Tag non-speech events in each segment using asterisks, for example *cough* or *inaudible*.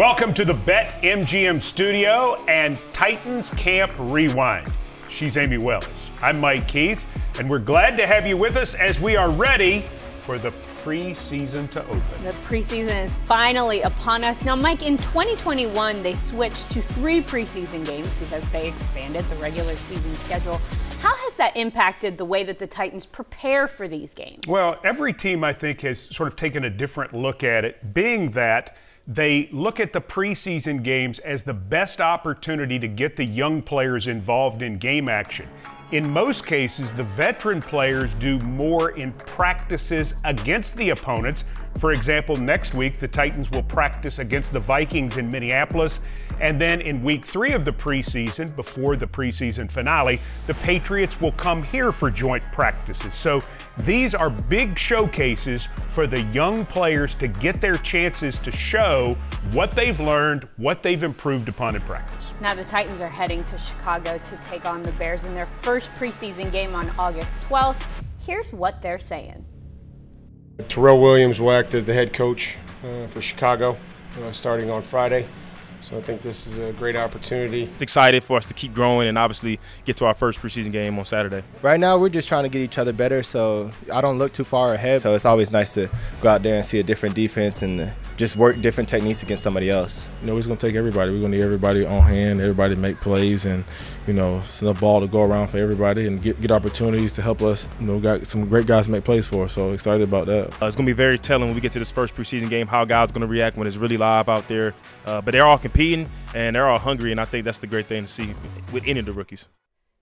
Welcome to the BetMGM studio and Titans Camp Rewind. She's Amie Wells. I'm Mike Keith, and we're glad to have you with us as we are ready for the preseason to open. The preseason is finally upon us. Now, Mike, in 2021, they switched to three preseason games because they expanded the regular season schedule. How has that impacted the way that the Titans prepare for these games? Well, every team, I think, has sort of taken a different look at it, being that they look at the preseason games as the best opportunity to get the young players involved in game action. In most cases, the veteran players do more in practices against the opponents. For example, next week, the Titans will practice against the Vikings in Minneapolis. And then in week three of the preseason, before the preseason finale, the Patriots will come here for joint practices. So these are big showcases for the young players to get their chances to show what they've learned, what they've improved upon in practice. Now, the Titans are heading to Chicago to take on the Bears in their first preseason game on August 12th. Here's what they're saying Terrell Williams will act as the head coach uh, for Chicago uh, starting on Friday. So I think this is a great opportunity. It's excited for us to keep growing and obviously get to our first preseason game on Saturday. Right now, we're just trying to get each other better, so I don't look too far ahead. So it's always nice to go out there and see a different defense and just work different techniques against somebody else. You know, we're going to take everybody. We're going to need everybody on hand, everybody make plays, and you know, it's enough ball to go around for everybody and get, get opportunities to help us. You know, we got some great guys to make plays for us, so excited about that. Uh, it's going to be very telling when we get to this first preseason game how guys are going to react when it's really live out there. Uh, but they're all competing and they're all hungry, and I think that's the great thing to see with any of the rookies.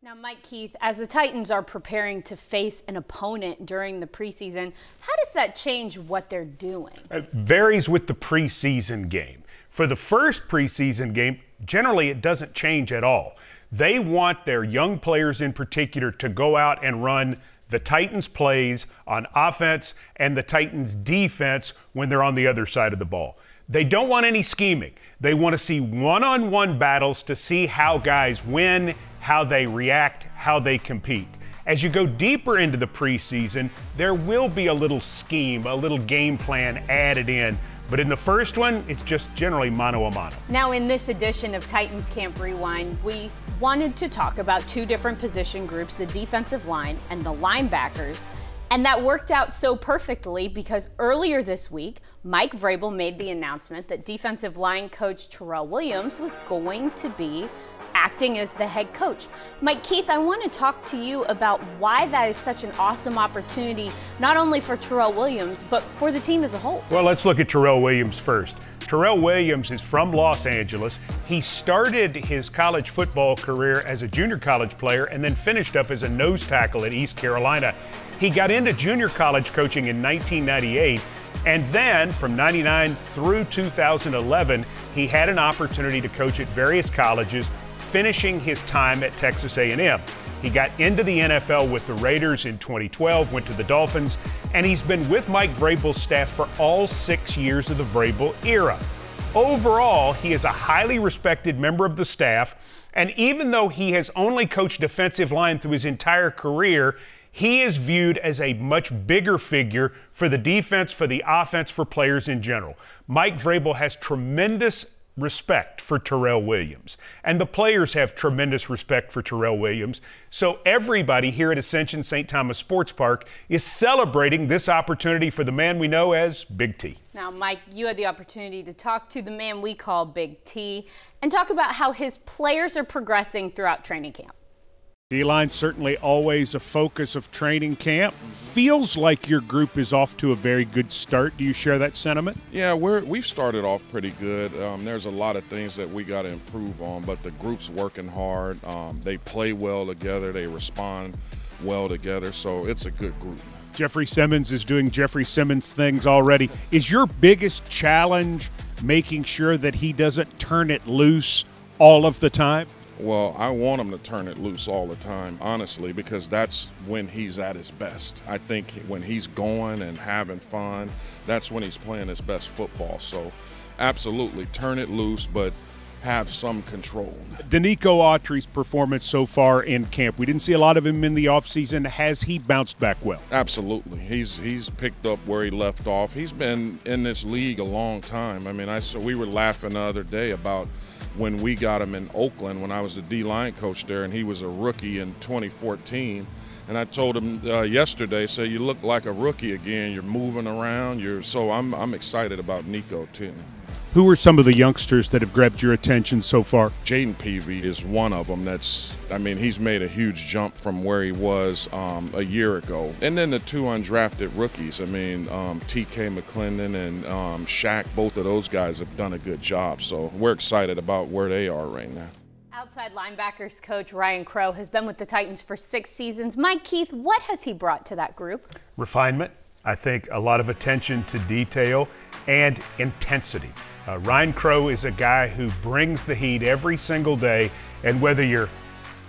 Now, Mike Keith, as the Titans are preparing to face an opponent during the preseason, how does that change what they're doing? It varies with the preseason game. For the first preseason game, generally it doesn't change at all. They want their young players in particular to go out and run the Titans' plays on offense and the Titans' defense when they're on the other side of the ball. They don't want any scheming. They want to see one on one battles to see how guys win, how they react, how they compete. As you go deeper into the preseason, there will be a little scheme, a little game plan added in. But in the first one, it's just generally mano a mano. Now, in this edition of Titans Camp Rewind, we wanted to talk about two different position groups the defensive line and the linebackers. And that worked out so perfectly because earlier this week, Mike Vrabel made the announcement that defensive line coach Terrell Williams was going to be acting as the head coach. Mike Keith, I want to talk to you about why that is such an awesome opportunity, not only for Terrell Williams, but for the team as a whole. Well, let's look at Terrell Williams first. Terrell Williams is from Los Angeles. He started his college football career as a junior college player and then finished up as a nose tackle at East Carolina. He got into junior college coaching in 1998 and then from 99 through 2011, he had an opportunity to coach at various colleges, finishing his time at Texas A&M. He got into the NFL with the Raiders in 2012, went to the Dolphins, and he's been with Mike Vrabel's staff for all six years of the Vrabel era. Overall, he is a highly respected member of the staff, and even though he has only coached defensive line through his entire career, he is viewed as a much bigger figure for the defense, for the offense, for players in general. Mike Vrabel has tremendous respect for Terrell Williams, and the players have tremendous respect for Terrell Williams. So everybody here at Ascension St. Thomas Sports Park is celebrating this opportunity for the man we know as Big T. Now, Mike, you had the opportunity to talk to the man we call Big T and talk about how his players are progressing throughout training camp. D line certainly always a focus of training camp. Feels like your group is off to a very good start. Do you share that sentiment? Yeah, we're we've started off pretty good. Um, there's a lot of things that we got to improve on, but the group's working hard. Um, they play well together. They respond well together. So it's a good group. Jeffrey Simmons is doing Jeffrey Simmons things already. Is your biggest challenge making sure that he doesn't turn it loose all of the time? Well, I want him to turn it loose all the time, honestly, because that's when he's at his best. I think when he's going and having fun, that's when he's playing his best football. So, absolutely, turn it loose, but have some control. Denico Autry's performance so far in camp. We didn't see a lot of him in the offseason. Has he bounced back well? Absolutely. He's he's picked up where he left off. He's been in this league a long time. I mean, I so we were laughing the other day about when we got him in Oakland when I was the D line coach there, and he was a rookie in 2014. And I told him uh, yesterday, say you look like a rookie again. You're moving around. You're so I'm I'm excited about Nico too. Who are some of the youngsters that have grabbed your attention so far? Jayden Peevy is one of them. That's, I mean, he's made a huge jump from where he was um, a year ago. And then the two undrafted rookies. I mean, um, T.K. McLendon and um, Shaq. Both of those guys have done a good job. So we're excited about where they are right now. Outside linebackers coach Ryan Crow has been with the Titans for six seasons. Mike Keith, what has he brought to that group? Refinement. I think a lot of attention to detail and intensity. Uh, Ryan Crow is a guy who brings the heat every single day, and whether you're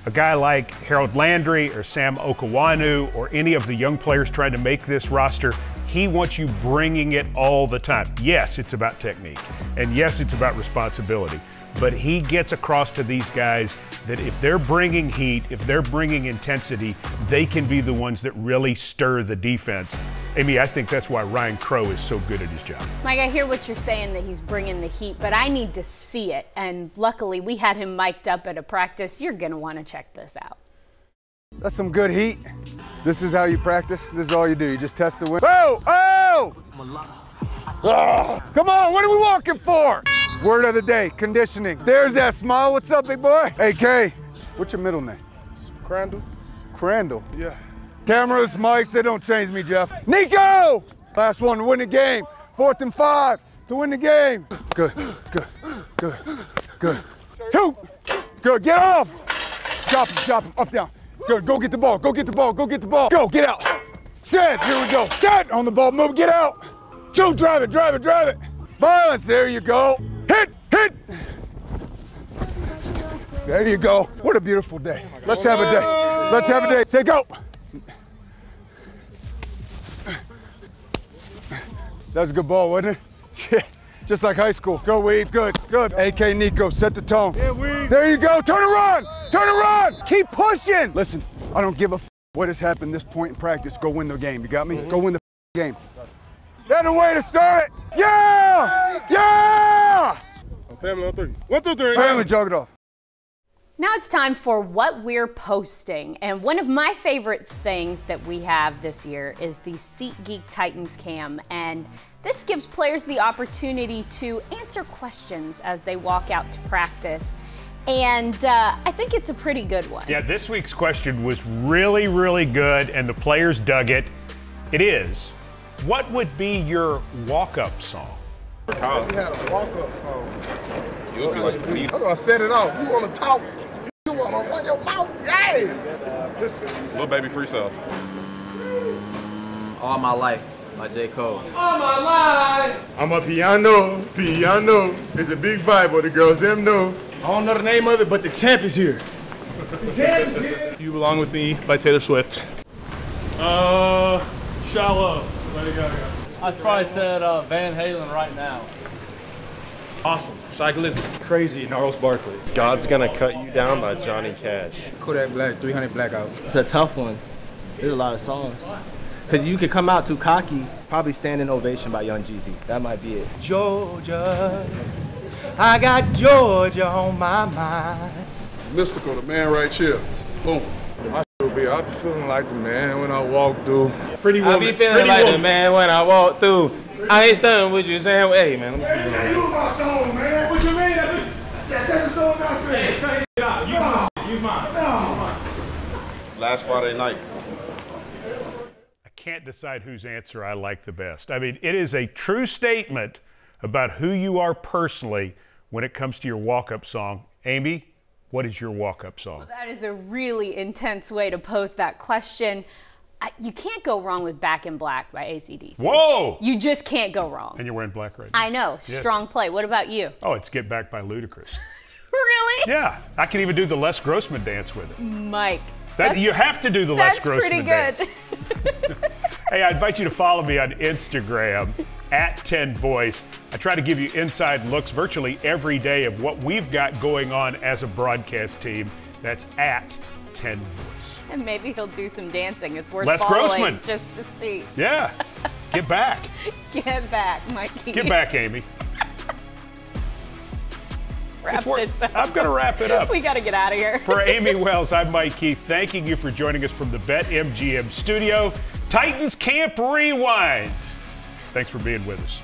a guy like Harold Landry or Sam Okuayinonu or any of the young players trying to make this roster, he wants you bringing it all the time. Yes, it's about technique, and yes, it's about responsibility. But he gets across to these guys that if they're bringing heat, if they're bringing intensity, they can be the ones that really stir the defense. Amie, I think that's why Ryan Crow is so good at his job. Mike, I hear what you're saying that he's bringing the heat, but I need to see it. And luckily, we had him mic'd up at a practice. You're going to want to check this out. That's some good heat. This is how you practice. This is all you do. You just test the wind. Oh! Oh! Oh, come on, what are we walking for? Word of the day, conditioning. There's that smile. What's up, big boy? Hey, Kay, what's your middle name? Crandall? Crandall. Yeah. Cameras, mics, they don't change me, Jeff. Nico! Last one to win the game. Fourth and five to win the game. Good, good, good, good. Two. Good, get off. Drop him, drop him, up, down. Good, go get the ball, go get the ball, go get the ball. Go, get out. Set, here we go. Set on the ball, move, get out. Shoot, drive it, drive it, drive it. Violence, there you go. Hit. There you go. What a beautiful day. Let's have a day. Let's have a day. Say go. That was a good ball, wasn't it? Just like high school. Go weave, good, good. AK Nico, set the tone. There you go, turn around, turn around. Keep pushing. Listen, I don't give a f- what has happened this point in practice. Go win the game, you got me? Go win the game. That a way to start it. Yeah, yeah. Family on three. One, two, three. Family jog it off. Now it's time for what we're posting. And one of my favorite things that we have this year is the SeatGeek Titans Cam. And this gives players the opportunity to answer questions as they walk out to practice. And uh, I think it's a pretty good one. Yeah, this week's question was really, really good, and the players dug it. It is what would be your walk up song? We had a walk-up song. I'm gonna set it off. You wanna talk? You wanna run your mouth? Yeah. Little baby freestyle. All my life by J. Cole. All my life. I'm a piano, piano. It's a big vibe, but the girls them know. I don't know the name of it, but the champ is here. The champ. You Belong With Me by Taylor Swift. Uh, Shallow. Lady Gaga. I probably said uh, Van Halen right now. Awesome. Shy Glizzy. Crazy. Gnarls Barkley. God's Gonna Cut You Down by Johnny Cash. Kodak Black, 300 Blackout. It's a tough one. There's a lot of songs. Because you could come out too cocky, probably Standing Ovation by Young Jeezy. That might be it. Georgia, I got Georgia on my mind. Mystical, the man right here. Boom. I should be. I'm feeling like the man when I walk through. Pretty woman. I be feeling like the man when I walk through. I ain't stunned with you saying, hey man, let me keep going. You my song, man. What you mean? That's it. Yeah, that's the song I said. Hey, cut it out. You mine. You mine. Last Friday night. I can't decide whose answer I like the best. I mean, it is a true statement about who you are personally when it comes to your walk up song. Amie, what is your walk up song? That is a really intense way to pose that question. I, you can't go wrong with Back in Black by AC/DC. Whoa! You just can't go wrong. And you're wearing black right now. I know. Strong play. What about you? Oh, it's Get Back by Ludacris. *laughs* Really? Yeah, I can even do the Les Grossman dance with it. Mike. That, you have to do the Les Grossman dance. That's pretty good. *laughs* Hey, I invite you to follow me on Instagram at 10 Voice. I try to give you inside looks virtually every day of what we've got going on as a broadcast team. That's at 10 Voice. *laughs* And maybe he'll do some dancing. It's worth Les following Grossman. just to see. Yeah. Get back. *laughs* Get back, Mikey. Get back, Amie. *laughs* Wrap this up. I'm gonna wrap it up. we got to get out of here. For Amie Wells, I'm Mike Keith, thanking you for joining us from the BetMGM studio. Titans Camp Rewind. Thanks for being with us.